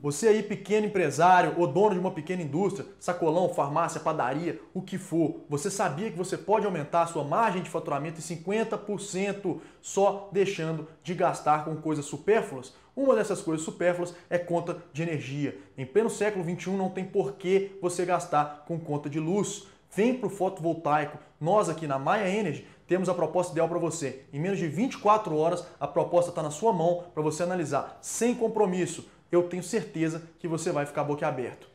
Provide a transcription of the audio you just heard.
Você aí, pequeno empresário ou dono de uma pequena indústria, sacolão, farmácia, padaria, o que for, você sabia que você pode aumentar a sua margem de faturamento em 50% só deixando de gastar com coisas supérfluas? Uma dessas coisas supérfluas é conta de energia. Em pleno século XXI não tem por que você gastar com conta de luz. Vem para o fotovoltaico. Nós aqui na Maia Energy temos a proposta ideal para você. Em menos de 24 horas, a proposta está na sua mão para você analisar sem compromisso eu tenho certeza que você vai ficar boquiaberto.